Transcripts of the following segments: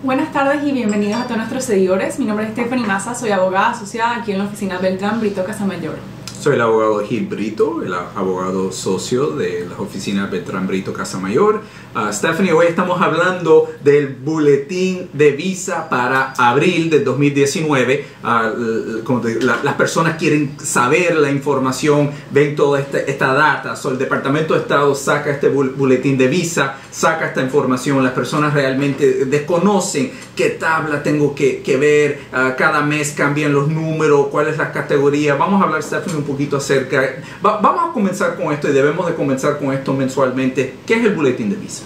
Buenas tardes y bienvenidos a todos nuestros seguidores. Mi nombre es Stephanie Massa, soy abogada asociada aquí en la oficina Beltrán Brito Casamayor. Soy el abogado Gil Brito, el abogado socio de la oficina Beltrán Brito Casamayor. Uh, Stephanie, hoy estamos hablando del boletín de visa para abril de 2019. Uh, la, las personas quieren saber la información, ven toda esta, esta data. So, el Departamento de Estado saca este boletín de visa, saca esta información. Las personas realmente desconocen qué tabla tengo que, que ver. Uh, cada mes cambian los números, cuál es la categoría. Vamos a hablar, Stephanie, un poquito acerca. Va, vamos a comenzar con esto y debemos de comenzar con esto mensualmente. ¿Qué es el boletín de visa?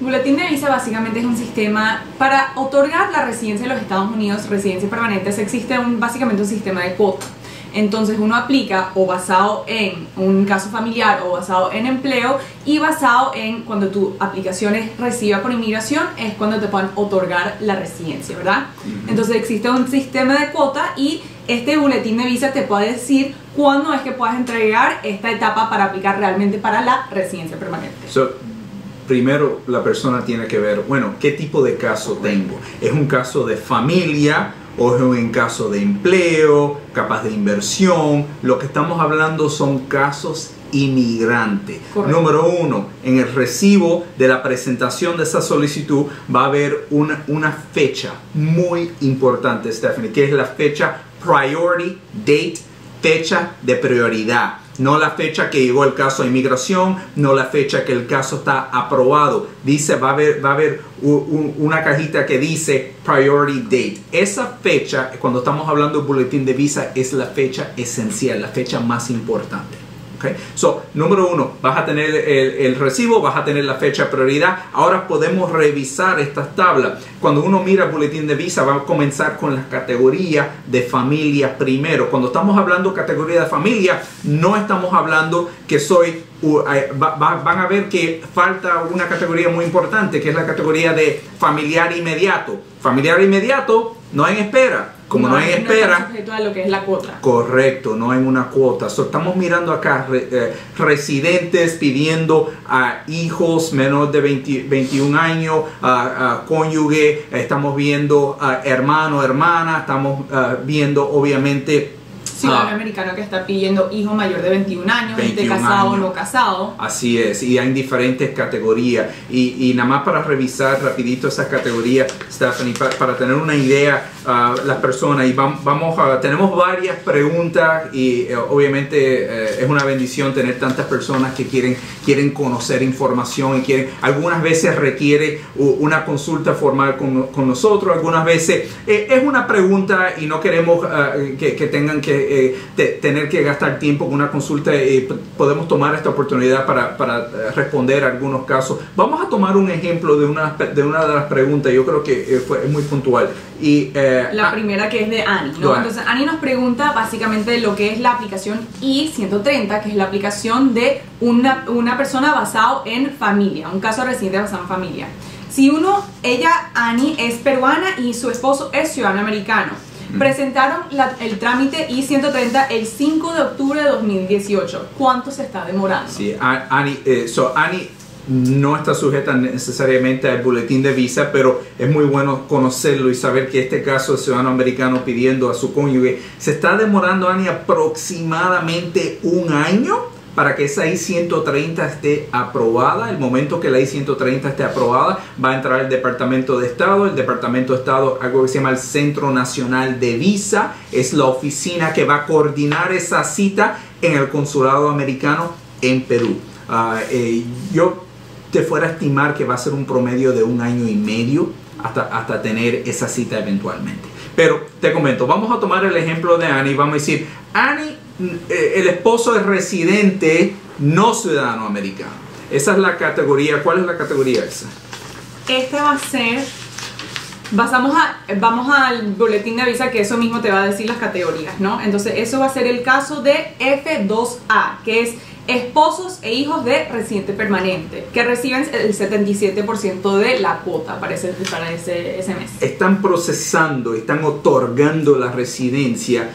Boletín de visa básicamente es un sistema para otorgar la residencia en los Estados Unidos, residencia permanentes, existe un, básicamente un sistema de cuota. Entonces uno aplica o basado en un caso familiar o basado en empleo y basado en cuando tu aplicación es recibida por inmigración es cuando te pueden otorgar la residencia, ¿verdad? Uh -huh. Entonces existe un sistema de cuota y este boletín de visa te puede decir cuándo es que puedes entregar esta etapa para aplicar realmente para la residencia permanente. So, primero la persona tiene que ver, bueno, ¿qué tipo de caso tengo? ¿Es un caso de familia o es un caso de empleo, capaz de inversión? Lo que estamos hablando son casos inmigrante. Correcto. Número uno, en el recibo de la presentación de esa solicitud va a haber una, una fecha muy importante, Stephanie, que es la fecha priority date, fecha de prioridad. No la fecha que llegó el caso a inmigración, no la fecha que el caso está aprobado. Dice, va a haber, va a haber un, una cajita que dice priority date. Esa fecha, cuando estamos hablando de boletín de visa, es la fecha esencial, la fecha más importante. Okay. So, número uno, vas a tener el, el, recibo, vas a tener la fecha prioridad. Ahora podemos revisar estas tablas. Cuando uno mira el boletín de visa, va a comenzar con la categoría de familia primero. Cuando estamos hablando de categoría de familia, no estamos hablando que soy va, van a ver que falta una categoría muy importante, que es la categoría de familiar inmediato. Familiar inmediato, no hay espera. Como no, no hay espera, no a lo que es la cuota. Correcto, no hay una cuota. So, estamos mirando acá re, eh, residentes pidiendo a hijos menores de 20, 21 años, a, a cónyuge, estamos viendo a hermano, hermana, estamos uh, viendo obviamente ciudadano ah. americano que está pidiendo hijo mayor de 21 años, 21 de casado o no casado. Así es, y hay diferentes categorías. Y, y, nada más para revisar rapidito esas categorías, Stephanie, para, para tener una idea, uh, las personas, y vamos, vamos a, tenemos varias preguntas y eh, obviamente eh, es una bendición tener tantas personas que quieren, quieren conocer información y quieren, algunas veces requiere una consulta formal con, con nosotros, algunas veces eh, es una pregunta y no queremos uh, que, que tengan que eh, te, tener que gastar tiempo con una consulta y eh, podemos tomar esta oportunidad para, para, responder algunos casos. Vamos a tomar un ejemplo de una de, una de las preguntas, yo creo que eh, fue muy puntual. Y, la primera que es de Annie. ¿no? Entonces Annie nos pregunta básicamente lo que es la aplicación I-130, que es la aplicación de una, una persona basado en familia, un caso residente basado en familia. Si uno, ella, Annie, es peruana y su esposo es ciudadano americano presentaron la, el trámite I-130 el 5 de octubre de 2018. ¿Cuánto se está demorando? Sí, Ani, eh, so, Ani no está sujeta necesariamente al boletín de visa, pero es muy bueno conocerlo y saber que este caso de ciudadano americano pidiendo a su cónyuge se está demorando, Ani, aproximadamente un año para que esa I-130 esté aprobada. El momento que la I-130 esté aprobada, va a entrar el Departamento de Estado. El Departamento de Estado, algo que se llama el Centro Nacional de Visa, es la oficina que va a coordinar esa cita en el Consulado Americano en Perú. Uh, eh, yo te fuera a estimar que va a ser un promedio de un año y medio hasta, hasta tener esa cita eventualmente. Pero te comento, vamos a tomar el ejemplo de Annie. Vamos a decir, Annie el esposo es residente no ciudadano americano. Esa es la categoría. ¿Cuál es la categoría esa? Este va a ser. Basamos a, vamos al boletín de visa que eso mismo te va a decir las categorías, ¿no? Entonces, eso va a ser el caso de F2A, que es esposos e hijos de residente permanente, que reciben el 77% de la cuota para ese, para ese, ese mes. Están procesando, están otorgando la residencia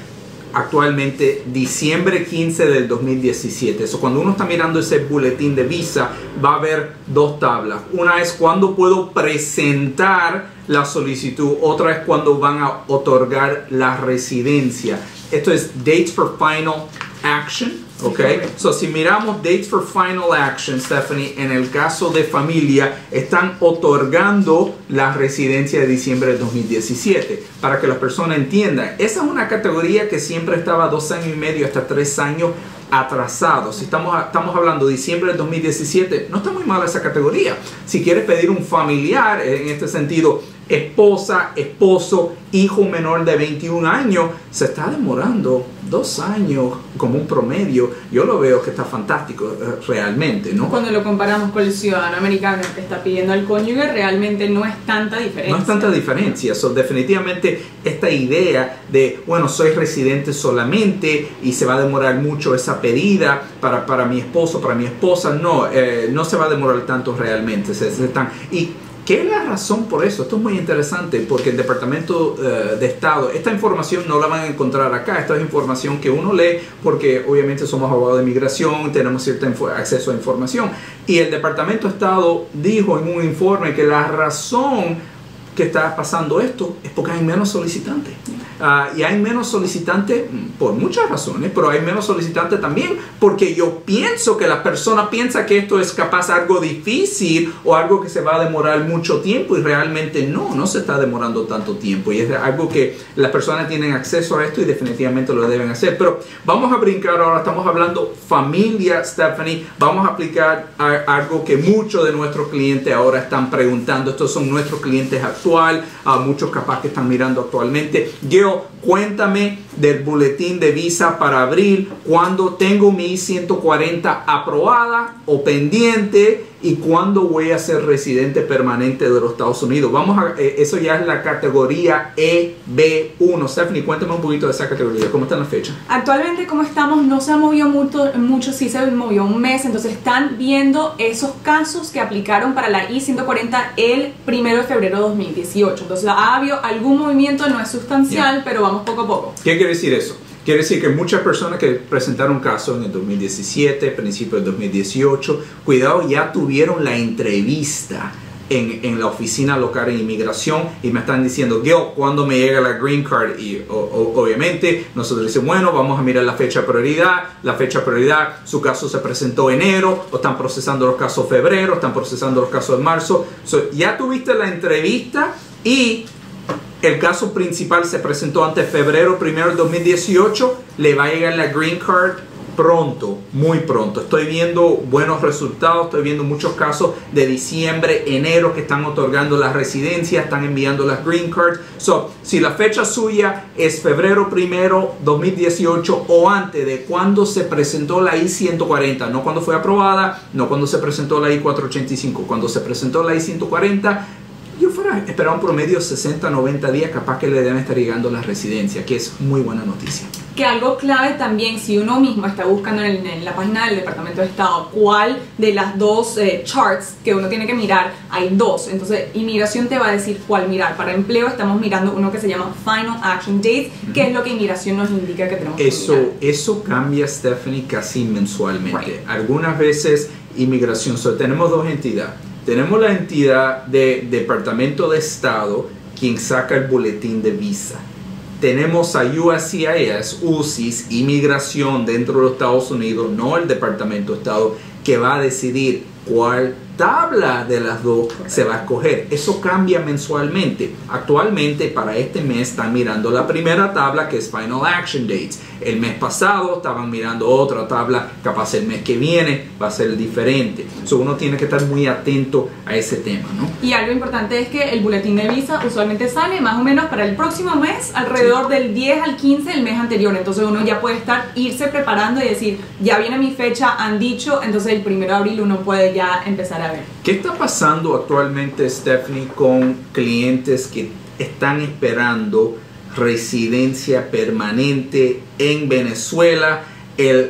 actualmente diciembre 15 del 2017. Eso cuando uno está mirando ese boletín de visa va a haber dos tablas. Una es cuando puedo presentar la solicitud, otra es cuando van a otorgar la residencia. Esto es dates for final action Ok, so si miramos dates for final action, Stephanie, en el caso de familia, están otorgando la residencia de diciembre de 2017. Para que las personas entiendan, esa es una categoría que siempre estaba dos años y medio hasta tres años atrasado. Si estamos, estamos hablando de diciembre del 2017, no está muy mal esa categoría. Si quieres pedir un familiar, en este sentido, esposa, esposo, hijo menor de 21 años, se está demorando dos años como un promedio. Yo lo veo que está fantástico eh, realmente, ¿no? Cuando lo comparamos con el ciudadano americano que está pidiendo al cónyuge, realmente no es tanta diferencia. No es tanta diferencia. So, definitivamente esta idea de, bueno, soy residente solamente y se va a demorar mucho esa pedida para, para mi esposo, para mi esposa, no, eh, no se va a demorar tanto realmente. Se, se están, y ¿Qué es la razón por eso? Esto es muy interesante porque el Departamento eh, de Estado, esta información no la van a encontrar acá, esta es información que uno lee porque obviamente somos abogados de inmigración, tenemos cierto acceso a información. Y el Departamento de Estado dijo en un informe que la razón que está pasando esto es porque hay menos solicitantes. Ah, y hay menos solicitantes por muchas razones, pero hay menos solicitantes también porque yo pienso que la persona piensa que esto es capaz algo difícil o algo que se va a demorar mucho tiempo y realmente no, no se está demorando tanto tiempo y es algo que las personas tienen acceso a esto y definitivamente lo deben hacer. Pero vamos a brincar ahora, estamos hablando familia, Stephanie, vamos a aplicar algo que muchos de nuestros clientes ahora están preguntando, estos son nuestros clientes actuales, a muchos capaz que están mirando actualmente. Yo cuéntame del boletín de visa para abril, cuando tengo mi I-140 aprobada o pendiente y cuándo voy a ser residente permanente de los Estados Unidos. Vamos a, eh, eso ya es la categoría EB1. Stephanie, cuéntame un poquito de esa categoría. ¿Cómo está la fecha? Actualmente, como estamos, no se ha movido mucho, mucho, sí se movió un mes, entonces están viendo esos casos que aplicaron para la I-140 el primero de febrero de 2018. Entonces ha habido algún movimiento, no es sustancial, pero vamos poco a poco. ¿Qué quiere decir eso? Quiere decir que muchas personas que presentaron casos en el 2017, principio del 2018, cuidado, ya tuvieron la entrevista en, en, la oficina local de inmigración y me están diciendo, yo, ¿cuándo me llega la green card? Y obviamente nosotros decimos, bueno, vamos a mirar la fecha de prioridad, la fecha de prioridad, su caso se presentó en enero, o están procesando los casos febrero, están procesando los casos de marzo. ya tuviste la entrevista y el caso principal se presentó antes de febrero primero del 2018. Le va a llegar la green card pronto, muy pronto. Estoy viendo buenos resultados, estoy viendo muchos casos de diciembre, enero que están otorgando las residencias, están enviando las green cards. So, si la fecha suya es febrero primero 2018 o antes de cuando se presentó la I-140, no cuando fue aprobada, no cuando se presentó la I-485, cuando se presentó la I-140, yo fuera esperar un promedio 60, 90 días, capaz que le deben estar llegando la residencia, que es muy buena noticia. Que algo clave también, si uno mismo está buscando en, la página del Departamento de Estado cuál de las dos eh, charts que uno tiene que mirar, hay dos. Entonces, inmigración te va a decir cuál mirar. Para empleo estamos mirando uno que se llama Final Action Date, que es lo que inmigración nos indica que tenemos eso, que mirar. Eso cambia, Stephanie, casi mensualmente. Algunas veces inmigración, so, tenemos dos entidades tenemos la entidad de Departamento de Estado quien saca el boletín de visa. Tenemos a USCIS, UCIS, Inmigración dentro de los Estados Unidos, no el Departamento de Estado, que va a decidir cuál tabla de las dos se va a escoger. Eso cambia mensualmente. Actualmente para este mes están mirando la primera tabla que es Final Action Dates. El mes pasado estaban mirando otra tabla, capaz el mes que viene va a ser diferente. So uno tiene que estar muy atento a ese tema, ¿no? Y algo importante es que el boletín de visa usualmente sale más o menos para el próximo mes, alrededor del 10 al 15 del mes anterior. Entonces uno ya puede estar, irse preparando y decir, ya viene mi fecha, han dicho, entonces el 1 de abril uno puede ya empezar a ¿Qué está pasando actualmente, Stephanie, con clientes que están esperando residencia permanente en Venezuela?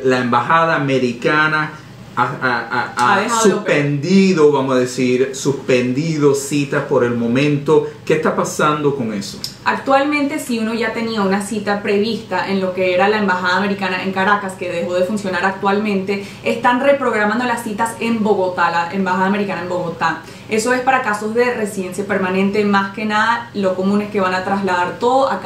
la embajada americana ha, suspendido, vamos a decir, suspendido citas por el momento. ¿Qué está pasando con eso? Actualmente, si uno ya tenía una cita prevista en lo que era la Embajada Americana en Caracas, que dejó de funcionar actualmente, están reprogramando las citas en Bogotá, la Embajada Americana en Bogotá. Eso es para casos de residencia permanente, más que nada, lo común es que van a trasladar todo a,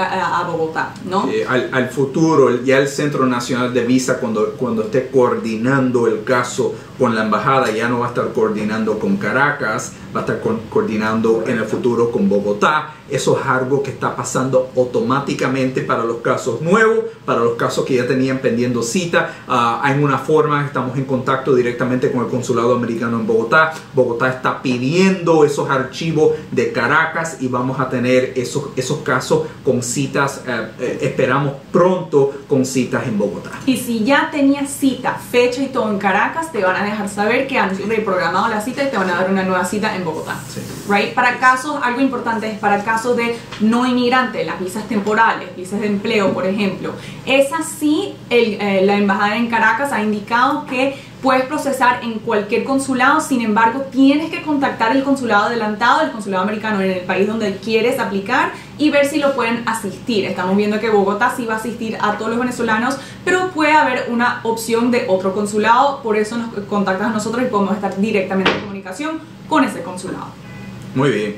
a Bogotá, ¿no? Al, al futuro, ya el Centro Nacional de Visa, cuando, cuando esté coordinando el caso con la embajada, ya no va a estar coordinando con Caracas, va a estar con- coordinando en el futuro con Bogotá. Eso es algo que está pasando automáticamente para los casos nuevos, para los casos que ya tenían pendiendo cita. Ah, hay una forma, estamos en contacto directamente con el consulado americano en Bogotá. Bogotá está pidiendo esos archivos de Caracas y vamos a tener esos, esos casos con citas, eh, eh, esperamos pronto con citas en Bogotá. Y si ya tenías cita, fecha y todo en Caracas, te van a dejar saber que han reprogramado la cita y te van a dar una nueva cita en Bogotá. Sí. Right? Para casos, algo importante es para casos de no inmigrantes, las visas temporales, visas de empleo, por ejemplo. Esas sí, el- eh, la embajada en Caracas ha indicado que puedes procesar en cualquier consulado, sin embargo, tienes que contactar el consulado adelantado, el consulado americano en el país donde quieres aplicar y ver si lo pueden asistir. Estamos viendo que Bogotá sí va a asistir a todos los venezolanos, pero puede haber una opción de otro consulado, por eso nos contactas a nosotros y podemos estar directamente en comunicación con ese consulado. Muy bien.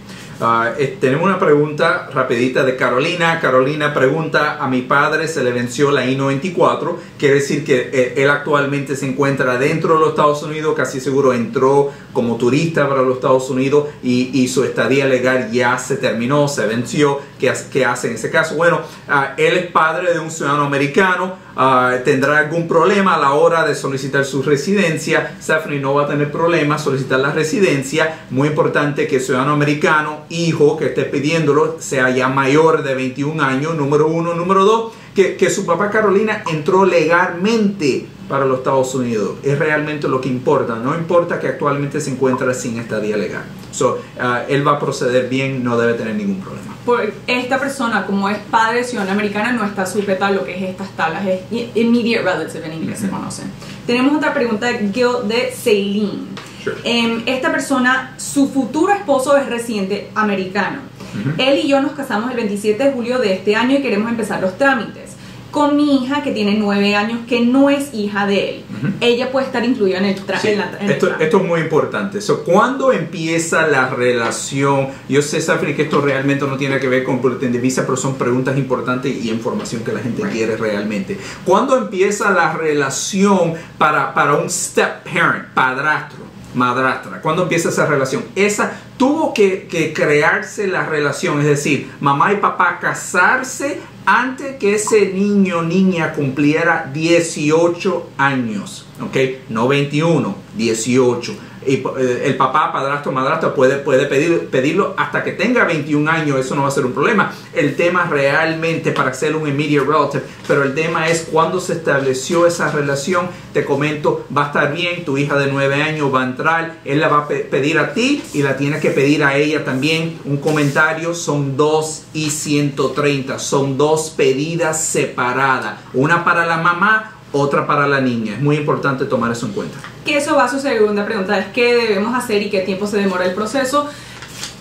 Eh, tenemos una pregunta rapidita de Carolina. Carolina pregunta, a mi padre se le venció la I-94, quiere decir que eh, él actualmente se encuentra dentro de los Estados Unidos, casi seguro entró como turista para los Estados Unidos y, y su estadía legal ya se terminó, se venció. ¿Qué, qué hace en ese caso? Bueno, ah, él es padre de un ciudadano americano, ah, tendrá algún problema a la hora de solicitar su residencia. Stephanie no va a tener problema solicitar la residencia. Muy importante que el ciudadano americano, hijo que esté pidiéndolo, sea ya mayor de 21 años, número uno. Número dos, que, que su papá Carolina entró legalmente para los Estados Unidos. Es realmente lo que importa. No importa que actualmente se encuentra sin estadía legal. So, ah, él va a proceder bien, no debe tener ningún problema. Por esta persona, como es padre de ciudadana americana, no está sujeta a lo que es estas tablas, es immediate relative en inglés se Ujú. conoce. Tenemos otra pregunta de Gil de Celine. Sure. Em, esta persona, su futuro esposo es residente americano. Ujú. Él y yo nos casamos el 27 de julio de este año y queremos empezar los trámites. Con mi hija, que tiene 9 años, que no es hija de él. Ujú. Ella puede estar incluida en el, tra- Sí, esto, trámite. esto es muy importante. So, ¿Cuándo empieza la relación? Yo sé, Safri, que esto realmente no tiene que ver con de visa, pero son preguntas importantes y información que la gente Right. quiere realmente. ¿Cuándo empieza la relación para, para un step parent, padrastro, madrastra? ¿Cuándo empieza esa relación? Esa tuvo que, que crearse la relación, es decir, mamá y papá casarse antes que ese niño niña cumpliera 18 años, ¿ok? No 21, 18. Eh, el papá, padrastro, madrastra puede, puede pedir, pedirlo hasta que tenga 21 años, eso no va a ser un problema. El tema realmente para hacer un immediate relative, pero el tema es cuando se estableció esa relación, te comento, va a estar bien, tu hija de 9 años va a entrar, él la va a pe- pedir a ti y la tienes que pedir a ella también. Un comentario, son dos y 130, son dos pedidas separadas, una para la mamá, otra para la niña. Es muy importante tomar eso en cuenta. que eso va a su segunda pregunta, es qué debemos hacer y qué tiempo se demora el proceso.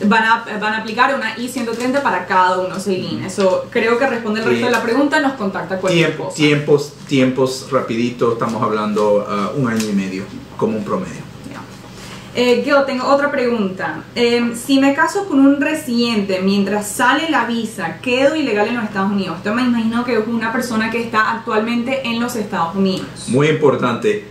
Van a, van a aplicar una I-130 para cada uno, Celine. Eso creo que responde el resto de la pregunta, nos contacta cualquier Tiempo- cosa. tiempos, tiempos rapidito, estamos hablando ah, un año y medio como un promedio. Eh, Gil, tengo otra pregunta. Eh, si me caso con un residente mientras sale la visa, quedo ilegal en los Estados Unidos. Esto me imagino que es una persona que está actualmente en los Estados Unidos. Muy importante,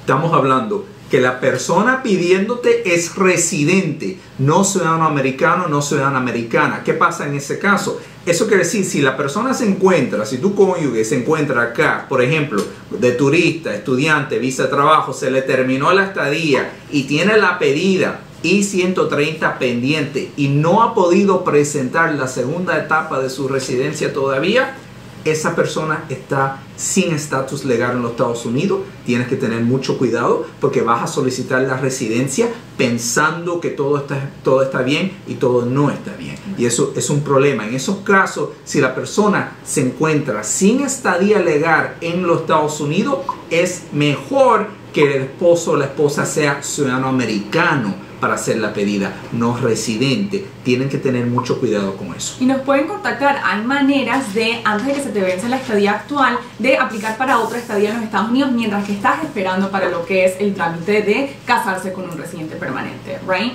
estamos hablando que la persona pidiéndote es residente, no ciudadano americano, no ciudadana americana. ¿Qué pasa en ese caso? Eso quiere decir, si la persona se encuentra, si tu cónyuge se encuentra acá, por ejemplo, de turista, estudiante, visa de trabajo, se le terminó la estadía y tiene la pedida I-130 pendiente y no ha podido presentar la segunda etapa de su residencia todavía, esa persona está sin estatus legal en los Estados Unidos, tienes que tener mucho cuidado porque vas a solicitar la residencia pensando que todo está, todo está bien y todo no está bien. Y eso es un problema. En esos casos, si la persona se encuentra sin estadía legal en los Estados Unidos, es mejor que el esposo o la esposa sea ciudadano americano para hacer la pedida, no residente. Tienen que tener mucho cuidado con eso. Y nos pueden contactar. Hay maneras de, antes de que se te vence la estadía actual, de aplicar para otra estadía en los Estados Unidos mientras que estás esperando para lo que es el trámite de casarse con un residente permanente, ¿right?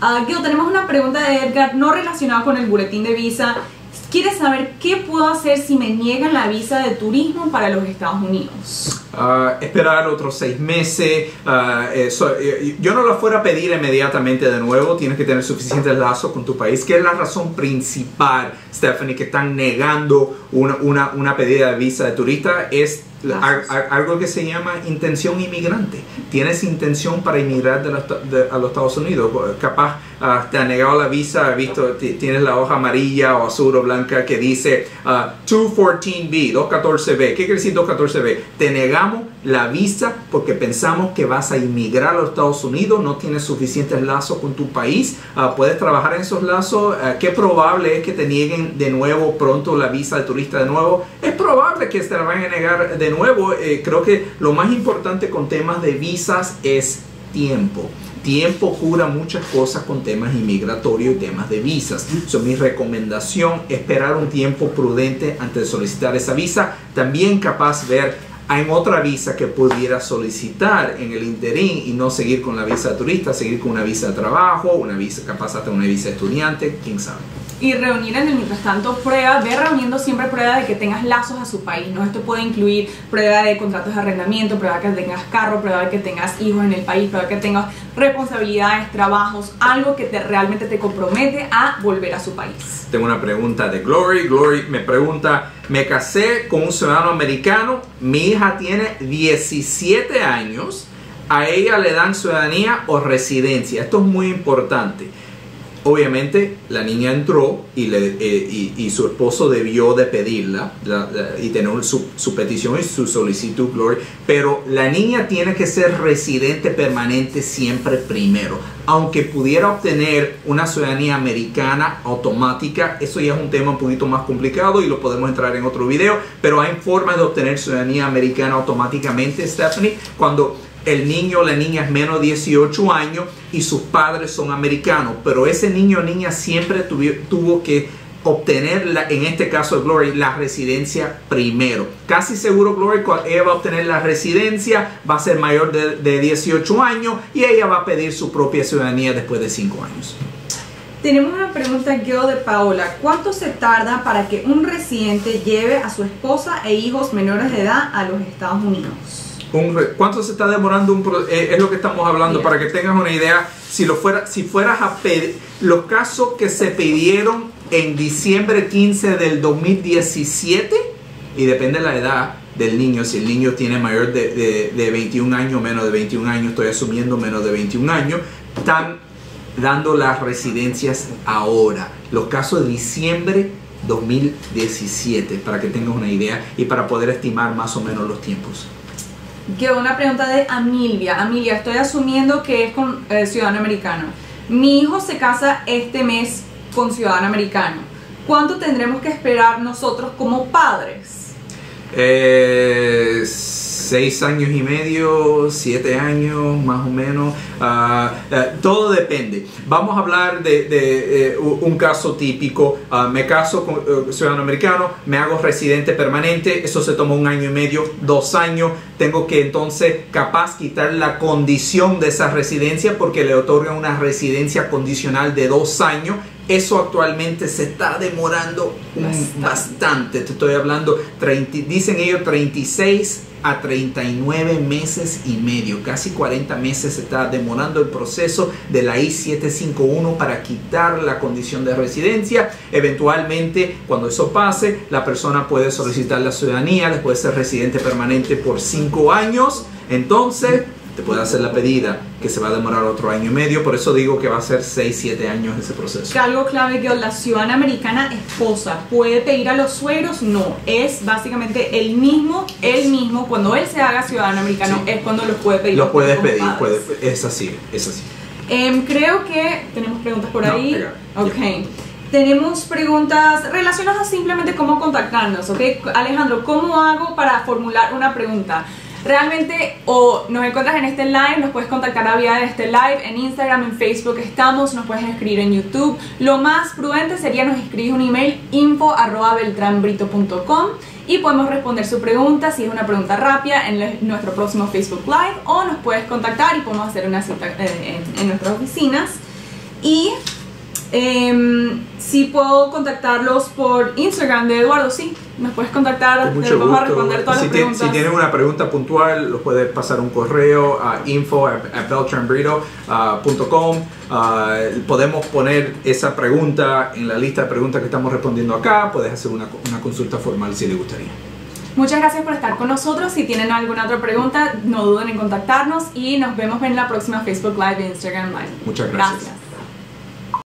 Uh, tenemos una pregunta de Edgar no relacionada con el boletín de visa. Quiere saber qué puedo hacer si me niegan la visa de turismo para los Estados Unidos. Uh, esperar otros seis meses. Uh, yo no la fuera a pedir inmediatamente de nuevo. Tienes que tener suficientes lazos con tu país, que es la razón principal, Stephanie, que están negando una, una, una pedida de visa de turista. Es algo que se llama intención inmigrante. Tienes intención para inmigrar de a los Estados Unidos. Capaz uh, te ha negado la visa, visto, tienes la hoja amarilla o azul o blanca que dice 214B, 214B. ¿Qué quiere decir 214B? Te negamos la visa porque pensamos que vas a inmigrar a los Estados Unidos, no tienes suficientes lazos con tu país, uh, puedes trabajar en esos lazos. Uh, ¿Qué probable es que te nieguen de nuevo pronto la visa de turista de nuevo? Es probable que te la vayan a negar de nuevo. Eh, creo que lo más importante con temas de visas es tiempo tiempo cura muchas cosas con temas inmigratorios y temas de visas. So, mi recomendación es esperar un tiempo prudente antes de solicitar esa visa. También capaz ver en otra visa que pudiera solicitar en el interín y no seguir con la visa turista, seguir con una visa de trabajo, una visa capaz hasta una visa estudiante, quién sabe y reunir en el mientras tanto prueba, ve reuniendo siempre prueba de que tengas lazos a su país, ¿no? Esto puede incluir prueba de contratos de arrendamiento, prueba de que tengas carro, prueba de que tengas hijos en el país, prueba de que tengas responsabilidades, trabajos, algo que te, realmente te compromete a volver a su país. Tengo una pregunta de Glory. Glory me pregunta, me casé con un ciudadano americano, mi hija tiene 17 años, a ella le dan ciudadanía o residencia. Esto es muy importante. Obviamente la niña entró eh, y, su esposo debió de pedirla y tener su, su, petición y su solicitud, Glory, pero la niña tiene que ser residente permanente siempre primero. Aunque pudiera obtener una ciudadanía americana automática, eso ya es un tema un poquito más complicado y lo podemos entrar en otro video, pero hay formas de obtener ciudadanía americana automáticamente, Stephanie, cuando el niño o la niña es menos de 18 años y sus padres son americanos, pero ese niño o niña siempre tuvo que obtener, en este caso Glory, la residencia primero. Casi seguro Glory, cuando ella va a obtener la residencia, va a ser mayor de, de 18 años y ella va a pedir su propia ciudadanía después de 5 años. Tenemos una pregunta de Paola. ¿Cuánto se tarda para que un residente lleve a su esposa e hijos menores de edad a los Estados Unidos? ¿Cuánto se está demorando un eh, Es lo que estamos hablando, para que tengas una idea. Si, lo fuera, si fueras a pedir, los casos que se pidieron en diciembre 15 del 2017, y depende de la edad del niño, si el niño tiene mayor de, de, 21 años, menos de 21 años, estoy asumiendo menos de 21 años, están dando las residencias ahora. Los casos de diciembre 2017, para que tengas una idea y para poder estimar más o menos los tiempos. Quedó una pregunta de Amilia. Amilia, estoy asumiendo que es con eh, ciudadano americano. Mi hijo se casa este mes con ciudadano americano. ¿Cuánto tendremos que esperar nosotros como padres? Eh, seis años y medio, siete años más o menos. Ah, ah, todo depende. Vamos a hablar de, eh, un caso típico. Ah, me caso con uh, ciudadano americano, me hago residente permanente, eso se toma un año y medio, dos años. Tengo que entonces capaz quitar la condición de esa residencia porque le otorgan una residencia condicional de dos años eso actualmente se está demorando bastante. Te estoy hablando, 30, dicen ellos 36 a 39 meses y medio, casi 40 meses se está demorando el proceso de la I-751 para quitar la condición de residencia. Eventualmente, cuando eso pase, la persona puede solicitar la ciudadanía, después ser residente permanente por 5 años. Entonces, te puede hacer la pedida, que se va a demorar otro año y medio, por eso digo que va a ser 6, 7 años ese proceso. Algo clave que la ciudadana americana esposa puede pedir a los suegros, no, es básicamente el mismo, él mismo, cuando él se haga ciudadano americano es cuando los puede pedir. Los puedes pedir, es así, es así. Em, creo que tenemos preguntas por ahí. ok. Tenemos preguntas relacionadas a simplemente cómo contactarnos, ¿ok? Alejandro, ¿cómo hago para formular una pregunta? Realmente o nos encuentras en este live, nos puedes contactar a vía de este live, en Instagram, en Facebook estamos, nos puedes escribir en YouTube. Lo más prudente sería nos escribir un email info arroba y podemos responder su pregunta si es una pregunta rápida en nuestro próximo Facebook Live o nos puedes contactar y podemos hacer una cita eh, en, nuestras oficinas. Y eh, si puedo contactarlos por Instagram de Eduardo, sí, nos puedes contactar, Con mucho vamos a gusto. responder todas si, las preguntas. si tienen una pregunta puntual, los puedes pasar un correo a info at, at beltranbrito.com. Ah, podemos poner esa pregunta en la lista de preguntas que estamos respondiendo acá. Puedes hacer una, una consulta formal si les gustaría. Muchas gracias por estar con nosotros. Si tienen alguna otra pregunta, no duden en contactarnos y nos vemos en la próxima Facebook Live e Instagram Live. Muchas gracias. gracias.